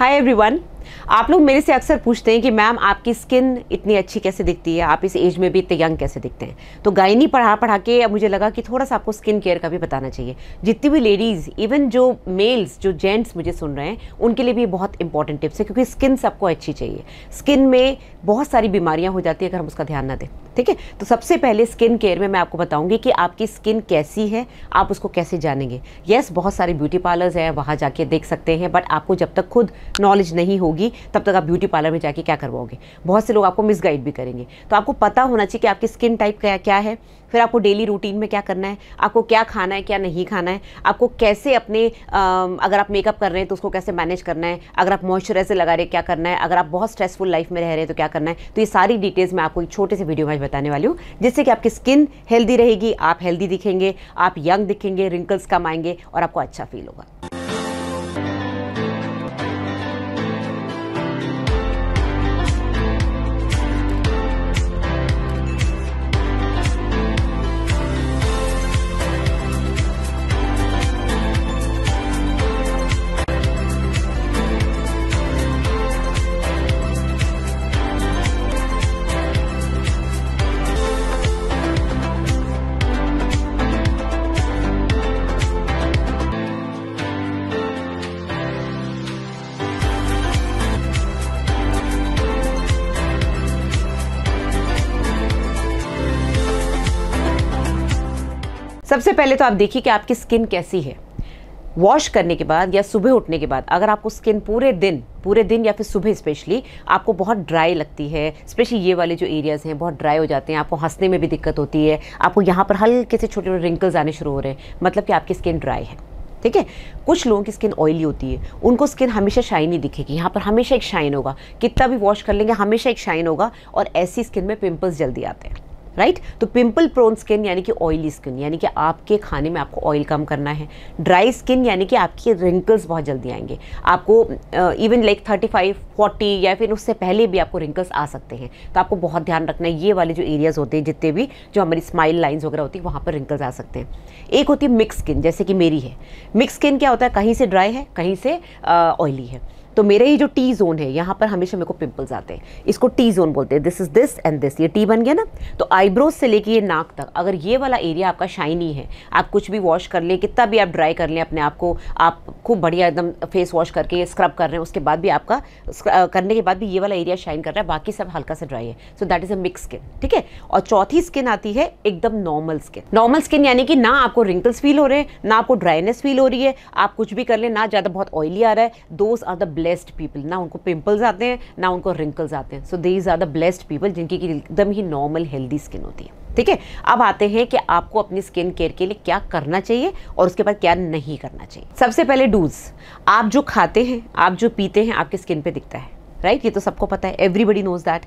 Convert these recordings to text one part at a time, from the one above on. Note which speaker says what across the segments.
Speaker 1: Hi everyone. आप लोग मेरे से अक्सर पूछते हैं कि, मैम, आपकी स्किन इतनी अच्छी कैसे दिखती है? आप इस एज में भी इतने यंग कैसे दिखते हैं? तो गायनी पढ़ा पढ़ा के मुझे लगा कि थोड़ा सा आपको स्किन केयर का भी बताना चाहिए। जितनी भी लेडीज़, इवन जो मेल्स, जो जेंट्स मुझे सुन रहे हैं, उनके लिए भी बहुत इंपॉर्टेंट टिप्स है, क्योंकि स्किन सबको अच्छी चाहिए। स्किन में बहुत सारी बीमारियाँ हो जाती है अगर हम उसका ध्यान ना दें, ठीक है? तो सबसे पहले स्किन केयर में मैं आपको बताऊँगी कि आपकी स्किन कैसी है, आप उसको कैसे जानेंगे। यस बहुत सारे ब्यूटी पार्लर्स हैं, वहाँ जाके देख सकते हैं, बट आपको जब तक खुद नॉलेज नहीं होगी तब तक आप ब्यूटी पार्लर में जाके क्या करवाओगे? बहुत से लोग आपको मिसगाइड भी करेंगे। तो आपको पता होना चाहिए कि आपकी स्किन टाइप क्या क्या है। फिर आपको डेली रूटीन में क्या करना है? आपको क्या खाना है, क्या नहीं खाना है? आपको कैसे अपने अगर आप मेकअप कर रहे हैं तो उसको कैसे मैनेज करना है? अगर आप मॉइस्चराइजर लगा रहे हैं, क्या करना है? अगर आप बहुत स्ट्रेसफुल लाइफ में रह रहे हैं तो क्या करना है? तो ये सारी डिटेल्स मैं आपको एक छोटे से वीडियो में बताने वाली हूँ, जिससे कि आपकी स्किन हेल्दी रहेगी, आप हेल्दी दिखेंगे, आप यंग दिखेंगे रिंकल्स कम आएँगे और आपको अच्छा फील होगा। सबसे पहले तो आप देखिए कि आपकी स्किन कैसी है। वॉश करने के बाद या सुबह उठने के बाद अगर आपको स्किन पूरे दिन पूरे दिन या फिर सुबह स्पेशली आपको बहुत ड्राई लगती है, स्पेशली ये वाले जो एरियाज़ हैं, बहुत ड्राई हो जाते हैं, आपको हंसने में भी दिक्कत होती है, आपको यहाँ पर हल्के से छोटे छोटे रिंकल्स आने शुरू हो रहे हैं मतलब कि आपकी स्किन ड्राई है। ठीक है? कुछ लोगों की स्किन ऑयली होती है, उनको स्किन हमेशा शाइनी दिखेगी। यहाँ पर हमेशा एक शाइन होगा, कितना भी वॉश कर लेंगे, हमेशा एक शाइन होगा और ऐसी स्किन में पिंपल्स जल्दी आते हैं। राइट तो पिंपल प्रोन स्किन यानी कि ऑयली स्किन यानी कि आपके खाने में आपको ऑयल कम करना है। ड्राई स्किन यानी कि आपके रिंकल्स बहुत जल्दी आएँगे। आपको even like thirty five forty या फिर उससे पहले भी आपको रिंकल्स आ सकते हैं। तो आपको बहुत ध्यान रखना है, ये वाले जो एरियाज़ होते हैं, जितने भी जो हमारी स्माइल लाइन्स वगैरह होती है, वहाँ पर रिंकल्स आ सकते हैं। एक होती है मिक्स स्किन जैसे कि मेरी है। मिक्स स्किन क्या होता है? कहीं से ड्राई है, कहीं से ऑयली है। तो मेरे ये जो टी जोन है, यहाँ पर हमेशा मेरे को पिंपल्स आते हैं। इसको टी जोन बोलते हैं। This is this and this ये टी बन गया ना? तो आईब्रोज से लेके ये नाक तक, अगर ये वाला एरिया आपका शाइनी है, आप कुछ भी वॉश कर लें, कितना भी आप ड्राई कर लें अपने आप को, आप खूब बढ़िया एकदम फेस वॉश करके स्क्रब कर रहे हैं, उसके बाद भी आपका करने के बाद भी ये वाला एरिया शाइन कर रहा है, बाकी सब हल्का सा ड्राई है। So that is a mix skin ठीक है? और चौथी स्किन आती है एकदम नॉर्मल स्किन नॉर्मल स्किन यानी कि ना आपको रिंकल्स फील हो रहे हैं, ना आपको ड्राइनेस फील हो रही है, आप कुछ भी कर लें, ना ज़्यादा बहुत ऑयली आ रहा है those are the blessed people ना उनको पिंपल्स आते हैं, ना उनको रिंकल्स आते हैं. So these are the blessed people जिनकी एकदम ही नॉर्मल हेल्दी स्किन होती है. ठीक है? अब आते हैं कि आपको अपनी स्किन केयर के लिए क्या करना चाहिए और उसके बाद क्या नहीं करना चाहिए. सबसे पहले डूज आप जो खाते हैं, आप जो पीते हैं, आपके स्किन पे दिखता है. राइट ये तो सबको पता है. एवरीबडी नोज़ दैट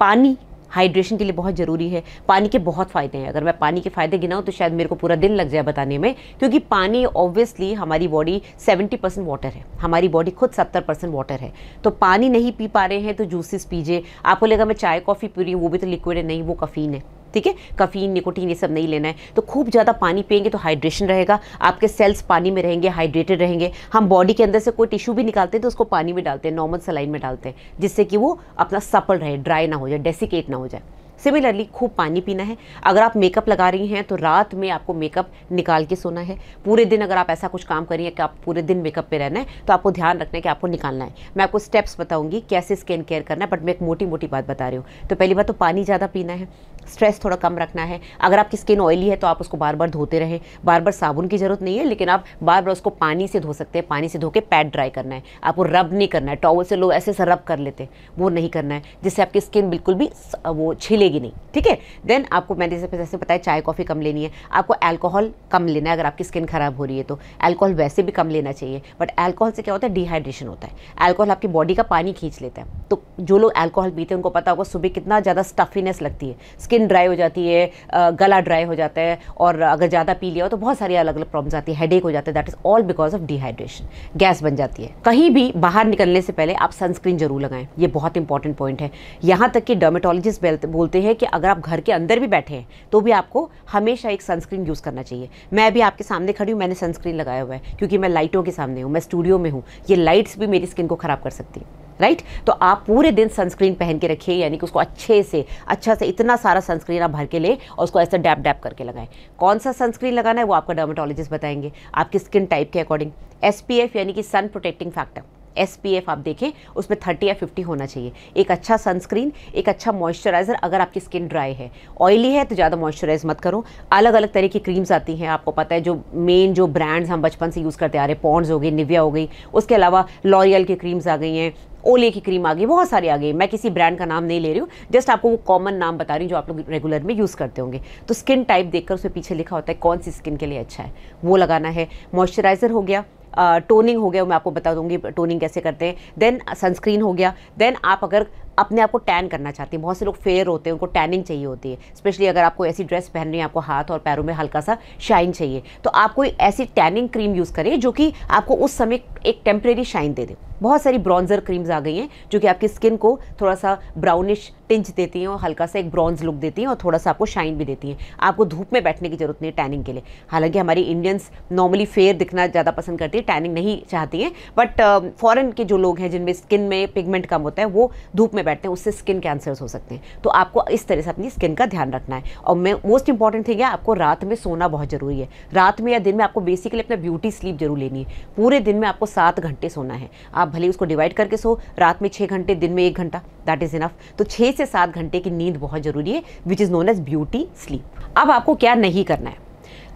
Speaker 1: पानी हाइड्रेशन के लिए बहुत ज़रूरी है। पानी के बहुत फ़ायदे हैं। अगर मैं पानी के फ़ायदे गिनाऊँ तो शायद मेरे को पूरा दिन लग जाए बताने में, क्योंकि पानी ऑब्वियसली हमारी बॉडी 70 परसेंट वाटर है। हमारी बॉडी खुद 70 परसेंट वाटर है। तो पानी नहीं पी पा रहे हैं तो जूसेस पीजिए। आपको लगेगा, मैं चाय कॉफ़ी पी रही हूँ, वो भी तो लिक्विड है, नहीं, वो कफ़ीन है। ठीक है? कफीन निकोटीन ये सब नहीं लेना है। तो खूब ज़्यादा पानी पियेंगे तो हाइड्रेशन रहेगा। आपके सेल्स पानी में रहेंगे हाइड्रेटेड रहेंगे। हम बॉडी के अंदर से कोई टिश्यू भी निकालते हैं तो उसको पानी में डालते हैं नॉर्मल सलाइन में डालते हैं, जिससे कि वो अपना सफल रहे ड्राई ना हो जाए डेसिकेट ना हो जाए। सिमिलरली खूब पानी पीना है। अगर आप मेकअप लगा रही हैं तो रात में आपको मेकअप निकाल के सोना है। पूरे दिन अगर आप ऐसा कुछ काम करिए कि आप पूरे दिन मेकअप पे रहना है तो आपको ध्यान रखना है कि आपको निकालना है। मैं आपको स्टेप्स बताऊँगी कैसे स्किन केयर करना है बट मैं एक मोटी मोटी बात बता रही हूँ। तो पहली बात तो पानी ज़्यादा पीना है। स्ट्रेस थोड़ा कम रखना है। अगर आपकी स्किन ऑयली है तो आप उसको बार बार धोते रहें। बार बार साबुन की ज़रूरत नहीं है, लेकिन आप बार बार उसको पानी से धो सकते हैं। पानी से धो के पैड ड्राई करना है। आपको रब नहीं करना है। टॉवल से लोग ऐसे ऐसे रब कर लेते हैं। वो नहीं करना है। जिससे आपकी स्किन बिल्कुल भी वो छिलेगी नहीं, ठीक है? देन आपको मैंने जैसे जैसे बताया, चाय, कॉफ़ी कम लेनी है। आपको एल्कोहल कम लेना है, अगर आपकी स्किन खराब हो रही है तो। एल्कोहल वैसे भी कम लेना चाहिए बट एल्कोहल से क्या होता है? डिहाइड्रेशन होता है। एल्कोहल आपकी बॉडी का पानी खींच लेता है। तो जो लोग एल्कोहल पीते हैं, उनको पता होगा, सुबह कितना ज़्यादा स्टफीनेस लगती है। स्किन ड्राई हो जाती है गला ड्राई हो जाता है, और अगर ज़्यादा पी लिया हो तो बहुत सारी अलग अलग प्रॉब्लम्स आती है। हेडेक हो जाता है that is all because of dehydration gas बन जाती है। कहीं भी बाहर निकलने से पहले आप सनस्क्रीन ज़रूर लगाएँ। ये बहुत इंपॉर्टेंट पॉइंट है। यहाँ तक कि डर्मेटोलॉजिस्ट बोलते कि अगर आप घर के अंदर भी बैठे हैं तो भी आपको हमेशा एक सनस्क्रीन यूज़ करना चाहिए। मैं अभी आपके सामने खड़ी हूँ, मैंने सनस्क्रीन लगाया हुआ है, क्योंकि मैं लाइटों के सामने हूँ, मैं स्टूडियो में हूँ। ये लाइट्स भी मेरी स्किन को ख़राब कर सकती है राइट? तो आप पूरे दिन सनस्क्रीन पहन के रखिए, यानी कि उसको अच्छे से अच्छा से इतना सारा सनस्क्रीन आप भर के ले और उसको ऐसे डैप डैप करके लगाएँ। कौन सा सनस्क्रीन लगाना है, वो आपका डर्माटोलॉजिस्ट बताएँगे। आपकी स्किन टाइप के अकॉर्डिंग एसपीएफ यानी कि सन प्रोटेक्टिंग फैक्टर SPF आप देखें, उसमें थर्टी या फिफ्टी होना चाहिए। एक अच्छा सनस्क्रीन एक अच्छा मॉइस्चराइजर अगर आपकी स्किन ड्राई है। ऑयली है तो ज़्यादा मॉइस्चराइज मत करो। अलग अलग तरह की क्रीम्स आती हैं, आपको पता है, जो मेन जो ब्रांड्स हम बचपन से यूज़ करते आ रहे पॉन्ड्स हो गई निविया हो गई, उसके अलावा लॉरियल की क्रीम्स आ गई हैं ओले की क्रीम आ गई, बहुत सारी आ गई मैं किसी ब्रांड का नाम नहीं ले रही हूँ जस्ट आपको वो कॉमन नाम बता रही हूँ जो आप लोग रेगुलर में यूज़ करते होंगे। तो स्किन टाइप देखकर उसमें पीछे लिखा होता है, कौन सी स्किन के लिए अच्छा है? वो लगाना है। मॉइस्चराइजर हो गया टोनिंग हो गया मैं आपको बता दूँगी टोनिंग कैसे करते हैं। देन सनस्क्रीन हो गया। देन आप अगर अपने आप को टैन करना चाहती हैं। बहुत से लोग फेयर होते हैं, उनको टैनिंग चाहिए होती है। स्पेशली अगर आपको ऐसी ड्रेस पहन रही है, आपको हाथ और पैरों में हल्का सा शाइन चाहिए। तो आप कोई ऐसी टैनिंग क्रीम यूज़ करें जो कि आपको उस समय एक टेम्प्रेरी शाइन दे दे। बहुत सारी ब्रॉन्जर क्रीम्स आ गई हैं, जो कि आपकी स्किन को थोड़ा सा ब्राउनिश टिंच देती हैं और हल्का सा एक ब्रॉन्ज लुक देती हैं और थोड़ा सा आपको शाइन भी देती हैं। आपको धूप में बैठने की ज़रूरत नहीं है टैनिंग के लिए। हालाँकि हमारी इंडियंस नॉर्मली फेयर दिखना ज़्यादा पसंद करती है टैनिंग नहीं चाहती हैं। बट फॉरन के जो लोग हैं, जिनमें स्किन में पिगमेंट कम होता है, वो धूप में बैठते हैं, उससे स्किन कैंसर्स हो सकते हैं। तो आपको इस तरह से अपनी स्किन का ध्यान रखना है। और मैं मोस्ट इंपॉर्टेंट थिंग है, आपको रात में सोना बहुत ज़रूरी है। रात में या दिन में आपको बेसिकली अपना ब्यूटी स्लीप ज़रूर लेनी है। पूरे दिन में आपको सात घंटे सोना है। आप भले उसको डिवाइड करके सो, रात में छः घंटे, दिन में एक घंटा दैट इज़ इनफ तो छः से सात घंटे की नींद बहुत ज़रूरी है which is known as beauty sleep अब आपको क्या नहीं करना है?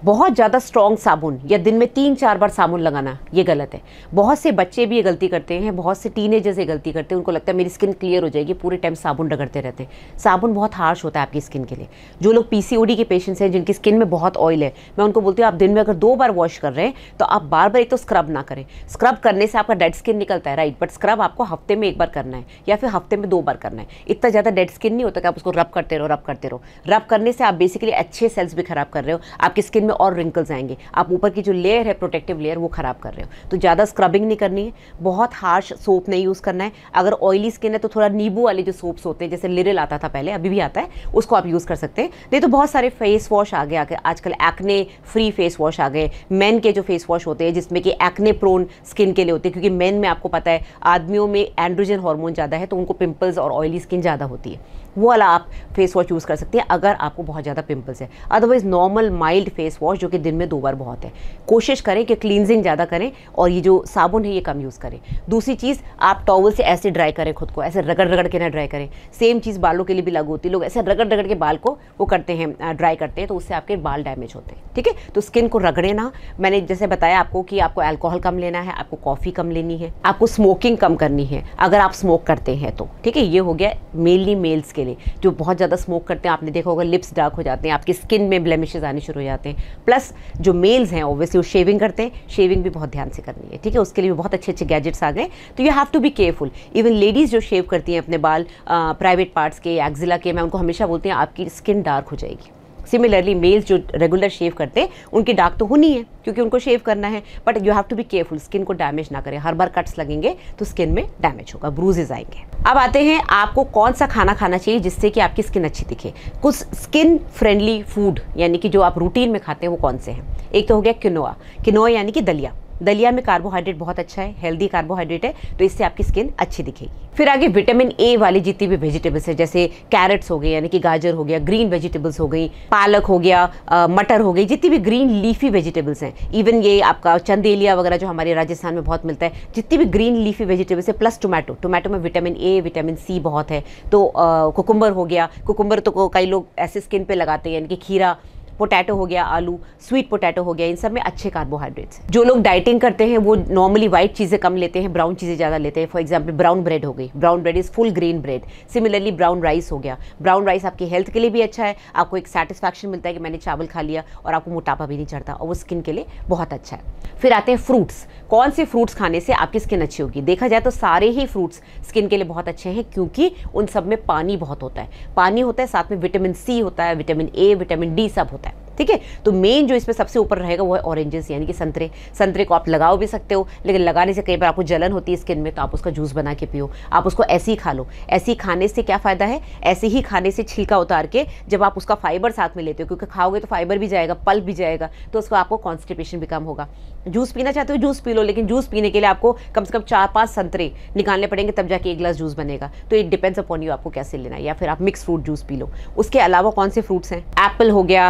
Speaker 1: बहुत ज़्यादा स्ट्रॉन्ग साबुन, या दिन में तीन चार बार साबुन लगाना, ये गलत है। बहुत से बच्चे भी ये गलती करते हैं, बहुत से टीनेजर्स ये गलती करते हैं, उनको लगता है मेरी स्किन क्लियर हो जाएगी, पूरे टाइम साबुन रगड़ते रहते हैं। साबुन बहुत हार्श होता है आपकी स्किन के लिए। जो लोग पीसीओडी के पेशेंट्स हैं, जिनकी स्किन में बहुत ऑयल है, मैं उनको बोलती हूँ, आप दिन में अगर दो बार वॉश कर रहे हैं तो आप बार बार एक तो स्क्रब ना करें। स्क्रब करने से आपका डेड स्किन निकलता है राइट बट स्क्रब आपको हफ़्ते में एक बार करना है, या फिर हफ़्ते में दो बार करना है। इतना ज़्यादा डेड स्किन नहीं होता कि आप उसको रब करते रहो रब करते रहो। रब करने से आप बेसिकली अच्छे सेल्स भी खराब कर रहे हो, आपकी स्किन में और रिंकल्स आएँगे। आप ऊपर की जो लेयर है प्रोटेक्टिव लेयर वो खराब कर रहे हो। तो ज़्यादा स्क्रबिंग नहीं करनी है। बहुत हार्श सोप नहीं यूज़ करना है। अगर ऑयली स्किन है तो थोड़ा नींबू वाले जो सोप्स होते हैं, जैसे लिरिल आता था पहले, अभी भी आता है, उसको आप यूज़ कर सकते हैं। नहीं तो बहुत सारे फेस वॉश आ गए आजकल एक्ने फ्री फेस वॉश आ गए। मैन के जो फेस वॉश होते हैं, जिसमें कि एक्ने प्रोन स्किन के लिए होते हैं, क्योंकि मैन में आपको पता है, आदमियों में एंड्रोजन हार्मोन ज़्यादा है तो उनको पिंपल्स और ऑयली स्किन ज़्यादा होती है। वो वाला आप फेस वॉश यूज़ कर सकते हैं, अगर आपको बहुत ज़्यादा पिंपल्स है। Otherwise normal mild face wash, जो कि दिन में दो बार बहुत है। कोशिश करें कि क्लींजिंग ज़्यादा करें और ये जो साबुन है, ये कम यूज़ करें। दूसरी चीज़, आप टॉवल से ऐसे ड्राई करें खुद को, ऐसे रगड़ रगड़ के ना ड्राई करें। सेम चीज़ बालों के लिए भी लागू होती है। लोग ऐसे रगड़ रगड़ के बाल को वो करते हैं ड्राई करते हैं तो उससे आपके बाल डैमेज होते हैं, ठीक है? तो स्किन को रगड़े ना। मैंने जैसे बताया आपको कि आपको अल्कोहल कम लेना है, आपको कॉफ़ी कम लेनी है, आपको स्मोकिंग कम करनी है, अगर आप स्मोक करते हैं तो ठीक है? ये हो गया मेनली मेल्स के लिए, जो बहुत ज़्यादा स्मोक करते हैं, आपने देखा होगा, लिप्स डार्क हो जाते हैं, आपकी स्किन में ब्लेमिशेज आने शुरू हो जाते हैं। प्लस जो मेल्स हैं ओबियसली वो शेविंग करते हैं। शेविंग भी बहुत ध्यान से करनी है, ठीक है? उसके लिए भी बहुत अच्छे अच्छे गैजेट्स आ गए। तो you have to be careful even ladies जो शेव करती हैं अपने बाल प्राइवेट पार्ट्स के एक्जिला के, मैं उनको हमेशा बोलती हूँ, आपकी स्किन डार्क हो जाएगी। सिमिलरली मेल्स जो रेगुलर शेव करते हैं, उनकी डाक तो होनी है, क्योंकि उनको शेव करना है। But you have to be careful skin को डैमेज ना करें। हर बार कट्स लगेंगे तो स्किन में डैमेज होगा ब्रूजेज आएँगे। अब आते हैं, आपको कौन सा खाना खाना चाहिए जिससे कि आपकी स्किन अच्छी दिखे? कुछ स्किन फ्रेंडली फ़ूड यानी कि जो आप रूटीन में खाते हैं, वो कौन से हैं? एक तो हो गया किनोआ किनोआ यानी कि दलिया। दलिया में कार्बोहाइड्रेट बहुत अच्छा है हेल्दी कार्बोहाइड्रेट है तो इससे आपकी स्किन अच्छी दिखेगी। फिर आगे विटामिन ए वाली जितनी भी वेजिटेबल्स है, जैसे कैरेट्स हो गए, यानी कि गाजर हो गया ग्रीन वेजिटेबल्स हो गई, पालक हो गया मटर हो गई, जितनी भी ग्रीन लीफी वेजिटेबल्स हैं इवन ये आपका चंदेलिया वगैरह जो हमारे राजस्थान में बहुत मिलता है, जितनी भी ग्रीन लीफी वेजिटेबल्स है प्लस टोमेटो टोमेटो में विटामिन ए विटामिन सी बहुत है तो कुकुम्बर हो गया कुकुम्बर तो कई लोग ऐसे स्किन पे लगाते हैं, यानी कि खीरा पोटैटो हो गया, आलू स्वीट पोटैटो हो गया, इन सब में अच्छे कार्बोहाइड्रेट्स जो लोग डाइटिंग करते हैं, वो नॉर्मली व्हाइट चीज़ें कम लेते हैं ब्राउन चीज़ें ज़्यादा लेते हैं। फॉर एग्ज़ाम्पल ब्राउन ब्रेड हो गई। Brown bread is full green bread similarly brown rice हो गया। ब्राउन राइस आपकी हेल्थ के लिए भी अच्छा है। आपको एक सेटिस्फैक्शन मिलता है कि मैंने चावल खा लिया और आपको मोटापा भी नहीं चढ़ता और वो स्किन के लिए बहुत अच्छा है। फिर आते हैं फ्रूट्स कौन से फ्रूट्स खाने से आपकी स्किन अच्छी होगी? देखा जाए तो सारे ही फ्रूट्स स्किन के लिए बहुत अच्छे हैं, क्योंकि उन सब में पानी बहुत होता है। पानी होता है, साथ में विटामिन सी होता है विटामिन ए विटामिन डी सब होता है। ठीक है? तो मेन जो इसमें सबसे ऊपर रहेगा वो है ऑरेंजेस यानी कि संतरे। संतरे को आप लगाओ भी सकते हो, लेकिन लगाने से कई बार आपको जलन होती है स्किन में तो आप उसका जूस बना के पियो। आप उसको ऐसे ही खा लो। ऐसे ही खाने से क्या फ़ायदा है? ऐसे ही खाने से छिलका उतार के जब आप उसका फाइबर साथ में लेते हो, क्योंकि खाओगे तो फाइबर भी जाएगा, पल्प भी जाएगा तो उसको आपको कॉन्स्टिपेशन भी कम होगा। जूस पीना चाहते हो जूस पी लो, लेकिन जूस पीने के लिए आपको कम से कम चार पाँच संतरे निकालने पड़ेंगे, तब जाके एक गिलास जूस बनेगा। तो इट डिपेंड्स अपॉन यू आपको कैसे लेना है, या फिर आप मिक्स फ्रूट जूस पी लो। उसके अलावा कौन से फ्रूट्स हैं? एप्पल हो गया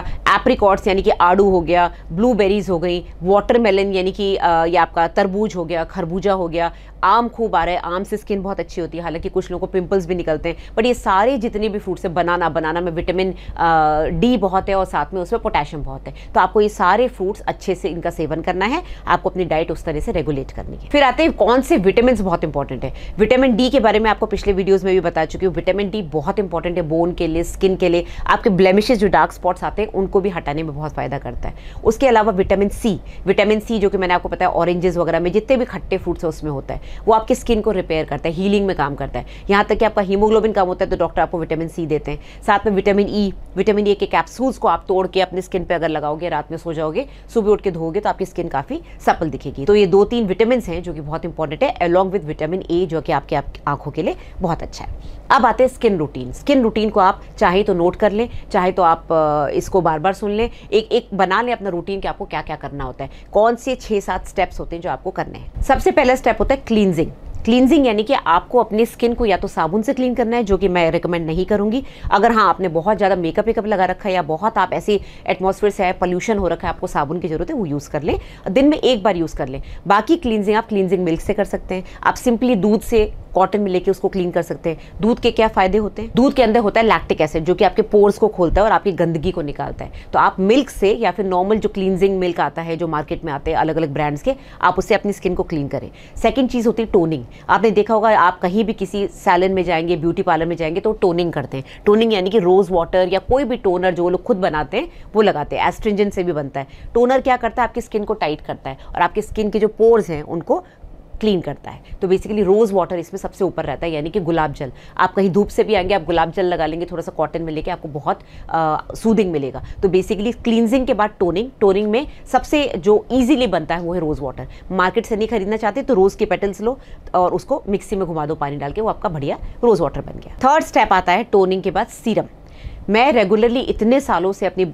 Speaker 1: एप्रिकॉट्स, यानी कि आड़ू हो गया, ब्लूबेरीज हो गई, वाटरमेलन, यानी कि ये आपका तरबूज हो गया, खरबूजा हो गया, आम खूब आ रहा है, आम से स्किन बहुत अच्छी होती है, हालाँकि कुछ लोगों को पिंपल्स भी निकलते हैं, बट ये सारे जितने भी फ्रूट्स है, बनाना बनाना में विटामिन डी बहुत है और साथ में उसमें पोटेशियम बहुत है तो आपको ये सारे फ्रूट्स अच्छे से इनका सेवन करना है, आपको अपनी डाइट उस तरह से रेगुलेट करनी है। फिर आते हैं कौन से विटामिन बहुत इंपॉर्टेंट है, विटामिन डी के बारे में आपको पिछले वीडियोज़ में भी बता चुकी हूँ, विटामिन डी बहुत इंपॉर्टेंट है, बोन के लिए, स्किन के लिए, आपके ब्लेमिशेज जो डार्क स्पॉट्स आते हैं, उनको भी हटाने में बहुत फ़ायदा करता है। उसके अलावा विटामिन सी विटामिन सी जो कि मैंने आपको पता है ऑरेंजेस वगैरह में जितने भी खट्टे फ्रूट्स है, उसमें होता है। वो आपकी स्किन को रिपेयर करता है हीलिंग में काम करता है। यहाँ तक कि आपका हीमोग्लोबिन कम होता है तो डॉक्टर आपको विटामिन सी देते हैं। साथ में विटामिन ई विटामिन ई के कैप्सूल्स को आप तोड़ के अपनी स्किन पर अगर लगाओगे, रात में सो जाओगे, सुबह उठ के धोगे तो आपकी स्किन काफ़ी सफल दिखेगी। तो ये दो तीन विटामिन हैं, जो कि बहुत इंपॉर्टेंट है अलॉन्ग विद विटामिन ए जो कि आपके आँखों के लिए बहुत अच्छा है। अब आते हैं स्किन रूटीन स्किन रूटीन को आप चाहे तो नोट कर लें, चाहे तो आप इसको बार बार सुन लें। एक एक बना लें अपना रूटीन कि आपको क्या क्या करना होता है। कौन से छः सात स्टेप्स होते हैं जो आपको करने हैं? सबसे पहला स्टेप होता है क्लींजिंग क्लींजिंग यानी कि आपको अपनी स्किन को या तो साबुन से क्लीन करना है, जो कि मैं रिकमेंड नहीं करूँगी। अगर हाँ आपने बहुत ज़्यादा मेकअप वेकअप लगा रखा है या बहुत आप ऐसे एटमॉस्फेयर से है पोल्यूशन हो रखा है, आपको साबुन की ज़रूरत है, वो यूज़ कर लें। दिन में एक बार यूज़ कर लें। बाकी क्लींजिंग आप क्लींजिंग मिल्क से कर सकते हैं। आप सिंपली दूध से कॉटन में लेके उसको क्लीन कर सकते हैं। दूध के क्या फ़ायदे होते हैं? दूध के अंदर होता है लैक्टिक एसिड जो कि आपके पोर्स को खोलता है और आपकी गंदगी को निकालता है। तो आप मिल्क से या फिर नॉर्मल जो क्लींजिंग मिल्क आता है, जो मार्केट में आते हैं अलग अलग ब्रांड्स के, आप उससे अपनी स्किन को क्लीन करें। सेकेंड चीज़ होती है टोनिंग आपने देखा होगा, आप कहीं भी किसी सैलन में जाएँगे ब्यूटी पार्लर में जाएँगे तो टोनिंग करते हैं। टोनिंग यानी कि रोज वाटर या कोई भी टोनर जो लोग खुद बनाते हैं, वो लगाते हैं। एस्ट्रिंजन से भी बनता है। टोनर क्या करता है? आपकी स्किन को टाइट करता है और आपकी स्किन के जो पोर्स हैं, उनको क्लीन करता है। तो बेसिकली रोज़ वाटर इसमें सबसे ऊपर रहता है, यानी कि गुलाब जल। आप कहीं धूप से भी आएँगे, आप गुलाब जल लगा लेंगे, थोड़ा सा कॉटन में लेके आपको बहुत सूदिंग मिलेगा। तो बेसिकली क्लींजिंग के बाद टोनिंग टोनिंग में सबसे जो ईजिली बनता है वो है रोज़ वाटर मार्केट से नहीं खरीदना चाहते तो रोज़ के पेटल्स लो और उसको मिक्सी में घुमा दो पानी डाल के, वो आपका बढ़िया रोज़ वाटर बन गया। थर्ड स्टेप आता है टोनिंग के बाद सीरम मैं रेगुलरली इतने सालों से अपनी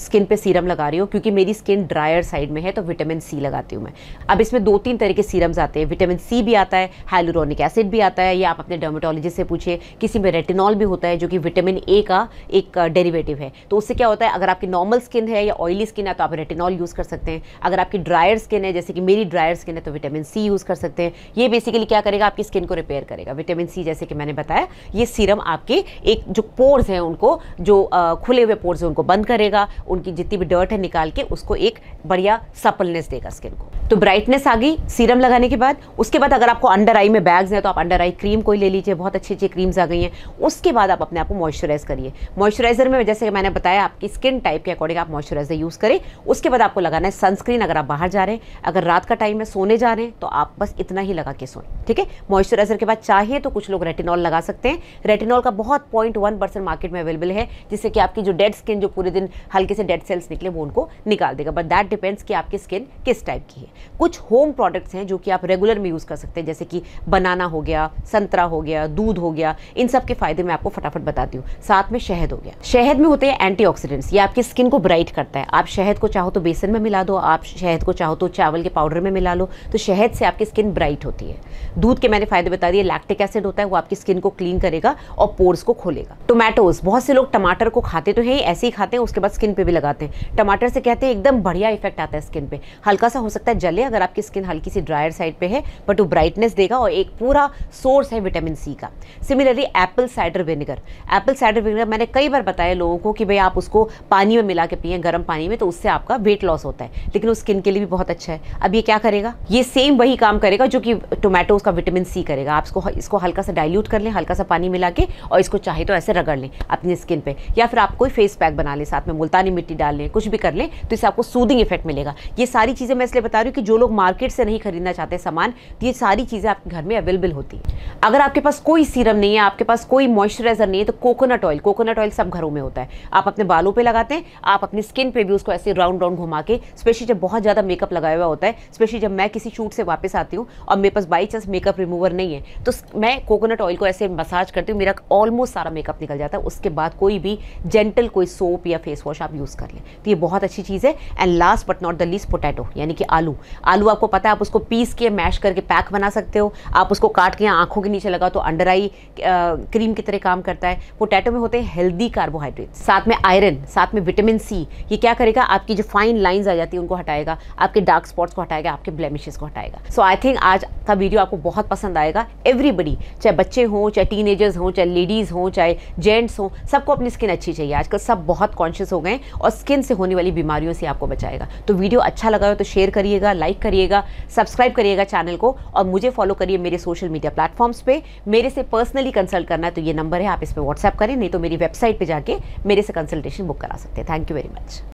Speaker 1: स्किन पे सीरम लगा रही हूँ, क्योंकि मेरी स्किन ड्रायर साइड में है तो विटामिन सी लगाती हूँ मैं। अब इसमें दो तीन तरह के सीरम्स आते हैं। विटामिन सी भी आता है हाइलोरोनिक एसिड भी आता है, या आप अपने डर्माटोलॉजिस्ट से पूछिए, किसी में रेटिनॉल भी होता है, जो कि विटामिन ए का एक डेरिवेटिव है। तो उससे क्या होता है, अगर आपकी नॉर्मल स्किन है या ऑयली स्किन है तो आप रेटिनॉल यूज़ कर सकते हैं। अगर आपकी ड्रायर स्किन है, जैसे कि मेरी ड्रायर स्किन है तो विटामिन सी यूज़ कर सकते हैं। ये बेसिकली क्या करेगा, आपकी स्किन को रिपेयर करेगा। विटामिन सी जैसे कि मैंने बताया, ये सीरम आपके एक जो पोर्स हैं, उनको जो खुले हुए पोर्स उनको बंद करेगा, उनकी जितनी भी डर्ट है निकाल के उसको एक बढ़िया सपलनेस देगा स्किन को। तो ब्राइटनेस आ गई सीरम लगाने के बाद, उसके बाद अगर आपको अंडर आई में बैग्स हैं तो आप अंडर आई क्रीम कोई ले लीजिए, बहुत अच्छी अच्छी क्रीम्स आ गई हैं। उसके बाद आप अपने आप को मॉइस्चराइज करिए। मॉइस्चराइजर में जैसे मैंने बताया, आपकी स्किन टाइप के अकॉर्डिंग आप मॉइस्चराइजर यूज़ करें। उसके बाद आपको लगाना है सनस्क्रीन अगर आप बाहर जा रहे हैं। अगर रात का टाइम में सोने जा रहे हैं तो आप बस इतना ही लगा के सोएँ, ठीक है? मॉइस्चराइजर के बाद चाहिए तो कुछ लोग रेटिनॉल लगा सकते हैं। रेटिनॉल का बहुत पॉइंट मार्केट में अवेलेबल है। जिससे कि आपकी जो डेड स्किन जो पूरे दिन हल्के से डेड सेल्स निकले, वो उनको निकाल देगा। बट दैट डिपेंड्स कि आपकी स्किन किस टाइप की है। कुछ होम प्रोडक्ट्स हैं जो कि आप रेगुलर में यूज़ कर सकते हैं, जैसे कि बनाना हो गया, संतरा हो गया, दूध हो गया, इन सब के फ़ायदे मैं आपको फटाफट बताती हूँ। साथ में शहद हो गया। शहद में होते हैं एंटीऑक्सीडेंट्स ये आपकी स्किन को ब्राइट करता है। आप शहद को चाहो तो बेसन में मिला दो, आप शहद को चाहो तो चावल के पाउडर में मिला लो तो शहद से आपकी स्किन ब्राइट होती है। दूध के मैंने फ़ायदे बता दिए लैक्टिक एसिड होता है, वो आपकी स्किन को क्लीन करेगा और पोर्स को खोलेगा। टोमेटोज बहुत से लोग टमाटर को खाते तो हैं, ऐसे ही खाते हैं, उसके बाद स्किन पे भी लगाते हैं। टमाटर से कहते हैं, एकदम बढ़िया इफ़ेक्ट आता है स्किन पे। हल्का सा हो सकता है जले, अगर आपकी स्किन हल्की सी ड्रायर साइड पे है बट वो ब्राइटनेस देगा और एक पूरा सोर्स है विटामिन सी का। Similarly apple cider vinegar apple cider vinegar मैंने कई बार बताया लोगों को कि भाई आप उसको पानी में मिला के पिए, गर्म पानी में तो उससे आपका वेट लॉस होता है। लेकिन वो स्किन के लिए भी बहुत अच्छा है। अब ये क्या करेगा? ये सेम वही काम करेगा जो कि टोमेटो उसका विटामिन सी करेगा। आप इसको इसको हल्का सा डाइल्यूट कर लें, हल्का सा पानी मिला के और इसको चाहे तो ऐसे रगड़ लें। अपनी स्किन स्किन पे, या फिर आप कोई फेस पैक बना लें, साथ में मुल्तानी मिट्टी डाल लें, कुछ भी कर लें तो इससे आपको सूदिंग इफ़ेक्ट मिलेगा। ये सारी चीज़ें मैं इसलिए बता रही हूँ कि जो लोग मार्केट से नहीं खरीदना चाहते सामान तो ये सारी चीज़ें आपके घर में अवेलेबल होती है। अगर आपके पास कोई सीरम नहीं है, आपके पास कोई मॉइस्चराइजर नहीं है तो कोकोनट ऑयल कोकोनट ऑयल सब घरों में होता है। आप अपने बालों पर लगाते हैं, आप अपनी स्किन पर भी उसको ऐसे राउंड राउंड घुमा के स्पेशली जब बहुत ज़्यादा मेकअप लगाया हुआ होता है स्पेशली जब मैं किसी शूट से वापस आती हूँ और मेरे पास बाई चांस मेकअप रिमूवर नहीं है तो मैं कोकोनट ऑयल को ऐसे मसाज करती हूँ, मेरा ऑलमोस्ट सारा मेकअप निकल जाता है, उसके बाद कोई भी जेंटल कोई सोप या फेस वॉश आप यूज़ कर लें। तो ये बहुत अच्छी चीज़ है। And last but not the least potato यानी कि आलू। आलू आपको पता है, आप उसको पीस के मैश करके पैक बना सकते हो। आप उसको काट के आँखों के नीचे लगा तो अंडर आई क्रीम की तरह काम करता है। पोटैटो में होते हैं हेल्दी कार्बोहाइड्रेट साथ में आयरन साथ में विटामिन सी ये क्या करेगा? आपकी जो फाइन लाइन्स आ जाती है, उनको हटाएगा। आपके डार्क स्पॉट्स को हटाएगा, आपके ब्लेमिशेस को हटाएगा। सो आई थिंक आज का वीडियो आपको बहुत पसंद आएगा। एवरीबडी चाहे बच्चे हों, चाहे टीनेजर्स हों, चाहे लेडीज़ हों, चाहे जेंट्स हों सबको अपनी स्किन अच्छी चाहिए। आजकल सब बहुत कॉन्शियस हो गए और स्किन से होने वाली बीमारियों से आपको बचाएगा। तो वीडियो अच्छा लगा हो तो शेयर करिएगा लाइक करिएगा सब्सक्राइब करिएगा चैनल को और मुझे फॉलो करिए मेरे सोशल मीडिया प्लेटफॉर्म्स पे। मेरे से पर्सनली कंसल्ट करना है तो ये नंबर है, आप इस पर व्हाट्सएप करें, नहीं तो मेरी वेबसाइट पर जाके मेरे से कंसल्टेशन बुक करा सकते हैं। Thank you very much